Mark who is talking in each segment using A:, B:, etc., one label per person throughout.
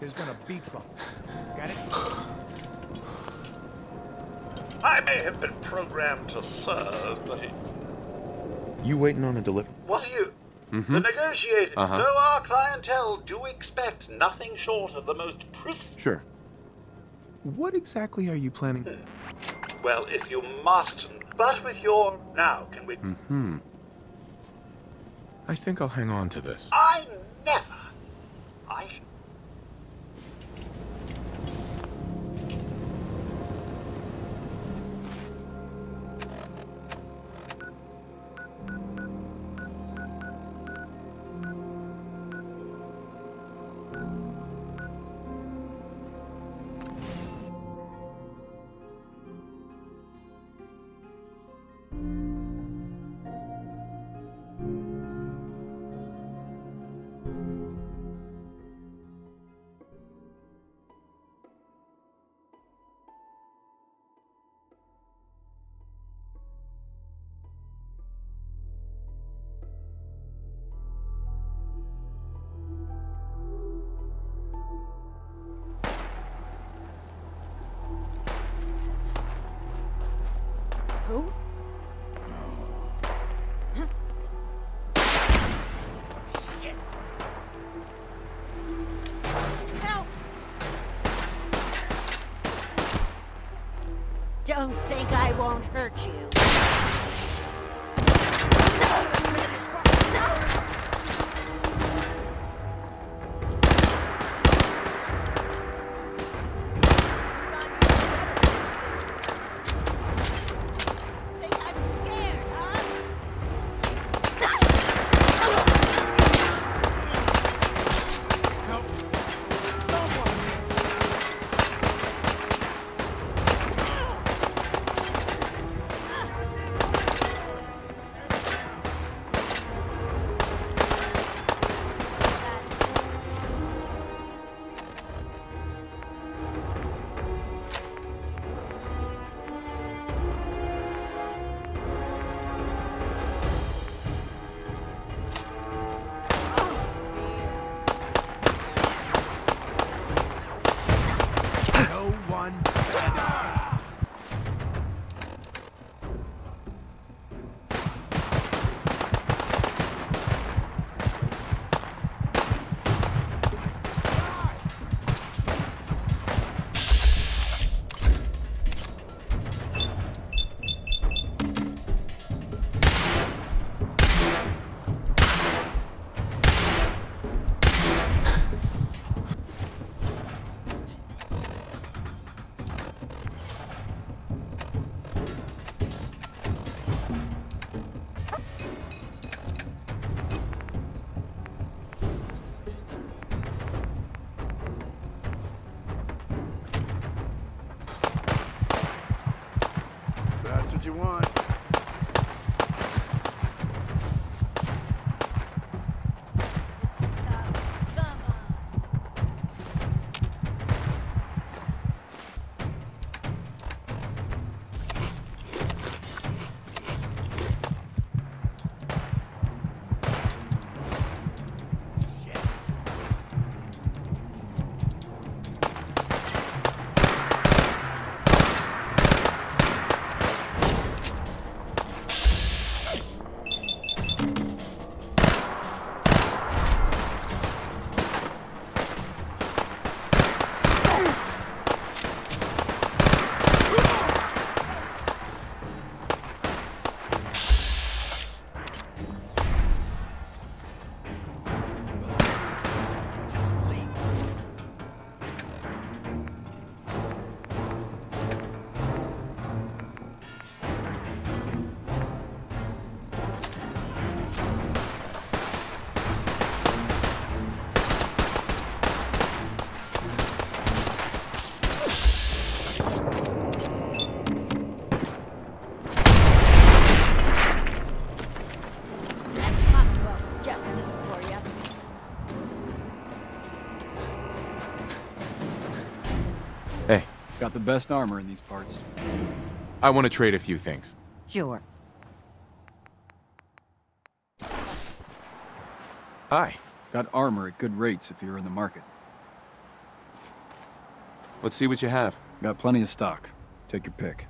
A: there's gonna be trouble. Get it?
B: I may have been programmed to serve, but it...
C: You waiting on a delivery?
B: What are you? The negotiator.
C: Uh-huh.
B: No, our clientele do expect nothing short of the most pris...
C: Sure. What exactly are you planning?
B: Well, if you must. But with your... Now, can we...
C: Hmm. I think I'll hang on to this.
B: I never... I...
D: won't hurt you.
E: You want.
F: The best armor in these parts.
C: I want to trade a few things.
D: Sure.
C: Hi.
F: Got armor at good rates if you're in the market.
C: Let's see what you have.
F: Got plenty of stock. Take your pick.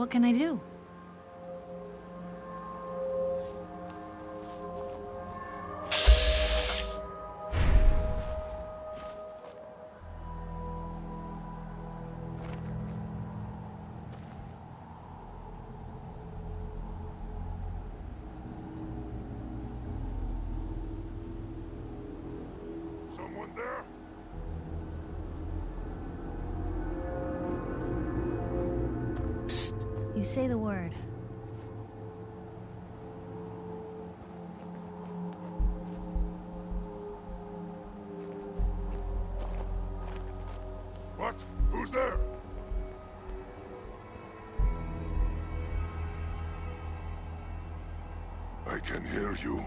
G: What
E: can I do?
G: Someone there?
E: You say the word.
G: What? Who's there? I can hear you.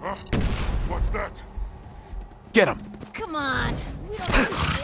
G: Huh? What's that?
C: Get him!
E: Come on! We don't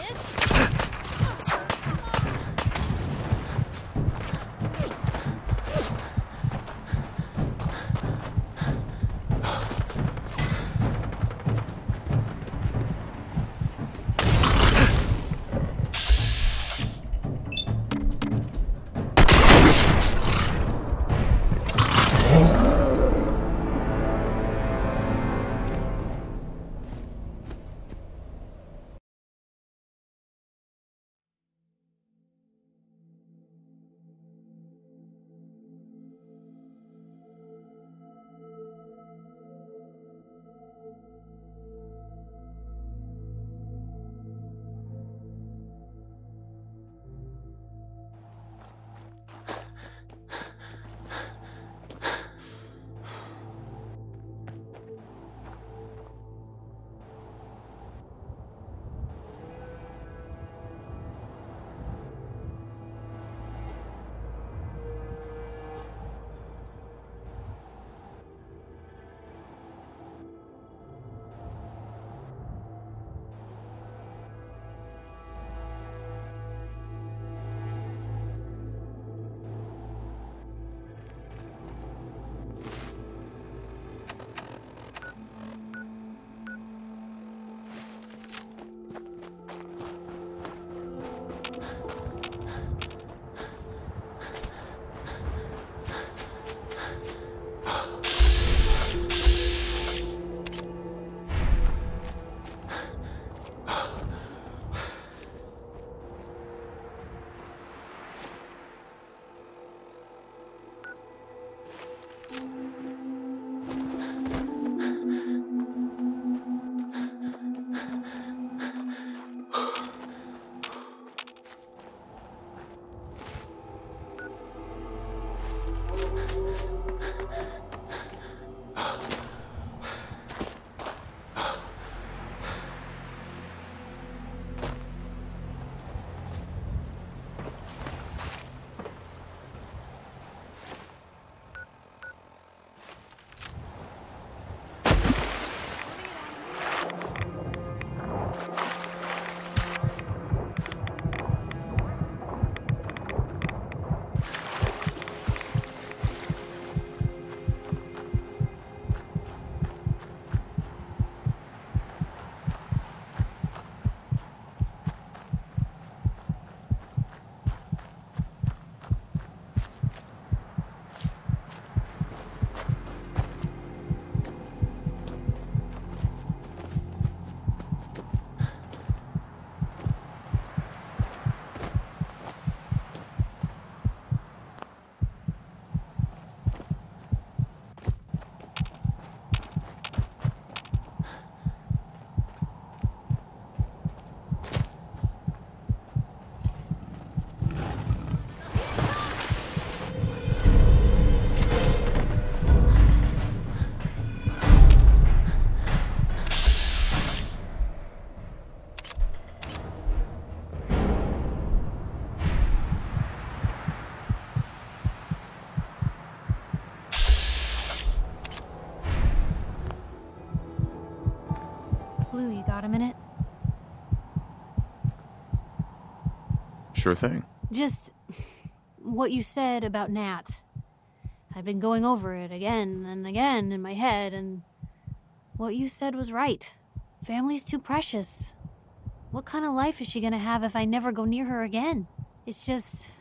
E: Got a minute?
C: Sure thing.
E: Just what you said about Nat. I've been going over it again and again in my head, and what you said was right. Family's too precious. What kind of life is she gonna have if I never go near her again? It's just.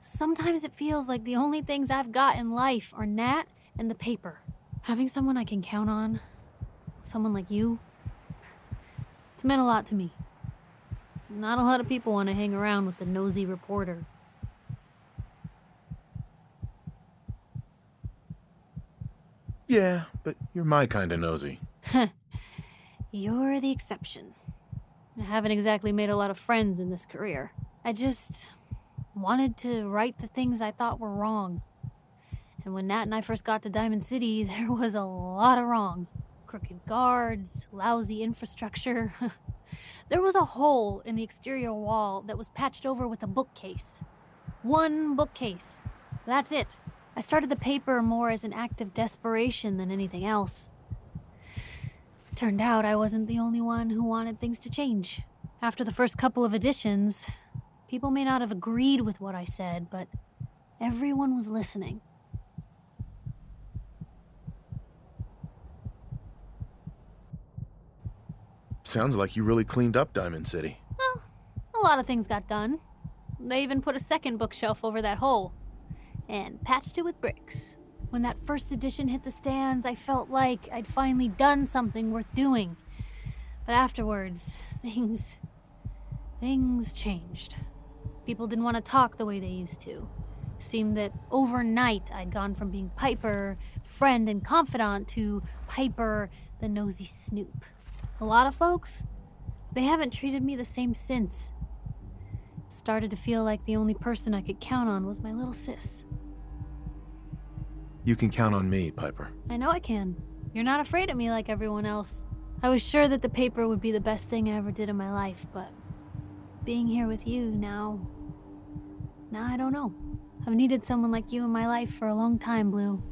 E: Sometimes it feels like the only things I've got in life are Nat and the paper. Having someone I can count on, someone like you, it's meant a lot to me. Not a lot of people want to hang around with the nosy reporter.
C: Yeah, but you're my kind of nosy.
E: You're the exception. I haven't exactly made a lot of friends in this career. I just wanted to right the things I thought were wrong. And when Nat and I first got to Diamond City, there was a lot of wrong. Crooked guards, lousy infrastructure. there was a hole in the exterior wall that was patched over with a bookcase. One bookcase. That's it. I started the paper more as an act of desperation than anything else. Turned out I wasn't the only one who wanted things to change. After the first couple of editions, people may not have agreed with what I said, but everyone was listening.
C: Sounds like you really cleaned up Diamond City.
E: Well, a lot of things got done. They even put a second bookshelf over that hole and patched it with bricks. When that first edition hit the stands, I felt like I'd finally done something worth doing. But afterwards, things. things changed. People didn't want to talk the way they used to. Seemed that overnight I'd gone from being Piper, friend and confidant, to Piper, the nosy snoop. A lot of folks, they haven't treated me the same since. It started to feel like the only person I could count on was my little sis.
C: You can count on me, Piper.
E: I know I can. You're not afraid of me like everyone else. I was sure that the paper would be the best thing I ever did in my life, but being here with you now. Now I don't know. I've needed someone like you in my life for a long time, Blue.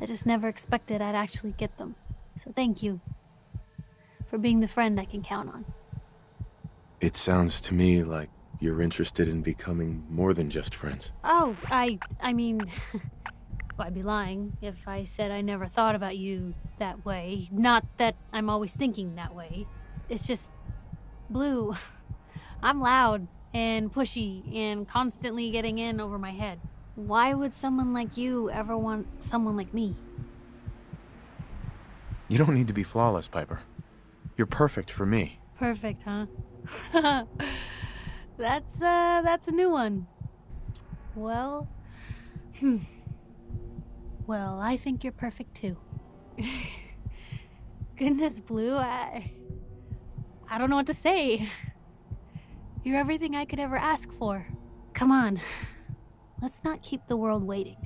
E: I just never expected I'd actually get them. So thank you for being the friend I can count on.
C: It sounds to me like you're interested in becoming more than just friends.
E: Oh, I I mean I'd be lying if I said I never thought about you that way. Not that I'm always thinking that way. It's just blue. I'm loud and pushy and constantly getting in over my head. Why would someone like you ever want someone like me?
C: You don't need to be flawless, Piper. You're perfect for me.
E: Perfect, huh? that's uh that's a new one. Well, hmm. Well, I think you're perfect too. Goodness, Blue, I I don't know what to say. You're everything I could ever ask for. Come on. Let's not keep the world waiting.